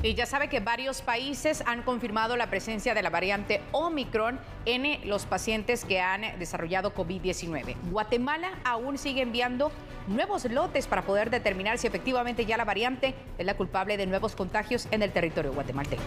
Y ya sabe que varios países han confirmado la presencia de la variante Omicron en los pacientes que han desarrollado COVID-19. Guatemala aún sigue enviando nuevos lotes para poder determinar si efectivamente ya la variante es la culpable de nuevos contagios en el territorio guatemalteco.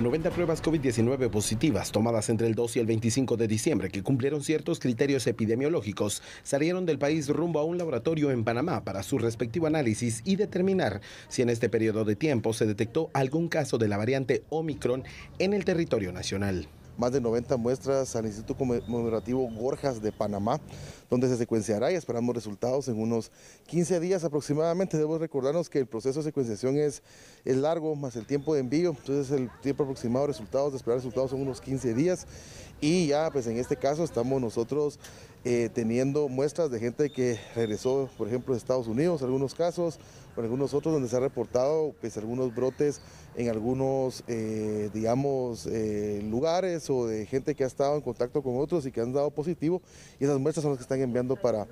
90 pruebas COVID-19 positivas tomadas entre el 2 y el 25 de diciembre que cumplieron ciertos criterios epidemiológicos salieron del país rumbo a un laboratorio en Panamá para su respectivo análisis y determinar si en este periodo de tiempo se detectó algún caso de la variante Omicron en el territorio nacional más de 90 muestras al Instituto Conmemorativo Gorjas de Panamá, donde se secuenciará y esperamos resultados en unos 15 días aproximadamente. Debo recordarnos que el proceso de secuenciación es, largo, más el tiempo de envío, entonces el tiempo aproximado de resultados, de esperar resultados son unos 15 días y ya pues en este caso estamos nosotros eh, teniendo muestras de gente que regresó, por ejemplo, de Estados Unidos, algunos casos, o algunos otros donde se ha reportado pues, algunos brotes en algunos, eh, digamos, eh, lugares o de gente que ha estado en contacto con otros y que han dado positivo, y esas muestras son las que están enviando para,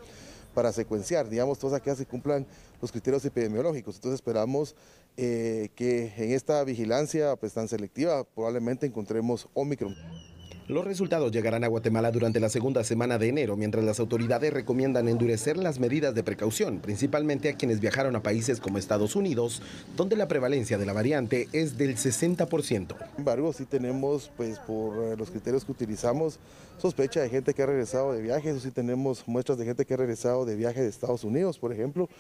para secuenciar, digamos, todas aquellas que cumplan los criterios epidemiológicos. Entonces esperamos que en esta vigilancia pues, tan selectiva probablemente encontremos Omicron. Los resultados llegarán a Guatemala durante la segunda semana de enero, mientras las autoridades recomiendan endurecer las medidas de precaución, principalmente a quienes viajaron a países como Estados Unidos, donde la prevalencia de la variante es del 60%. Sin embargo, sí tenemos, pues por eh, los criterios que utilizamos, sospecha de gente que ha regresado de viajes, o sí tenemos muestras de gente que ha regresado de viaje de Estados Unidos, por ejemplo,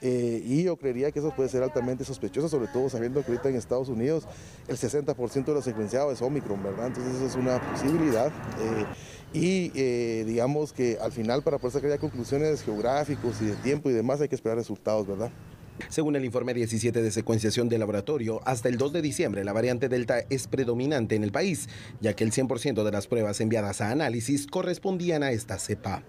eh, y yo creería que eso puede ser altamente sospechoso, sobre todo sabiendo que ahorita en Estados Unidos el 60% de los secuenciados es Omicron, ¿verdad? Entonces eso es una posibilidad. Eh, y eh, digamos que al final para poder sacar ya conclusiones geográficos y de tiempo y demás hay que esperar resultados, ¿verdad? Según el informe 17 de secuenciación de laboratorio, hasta el 2 de diciembre la variante Delta es predominante en el país, ya que el 100% de las pruebas enviadas a análisis correspondían a esta cepa.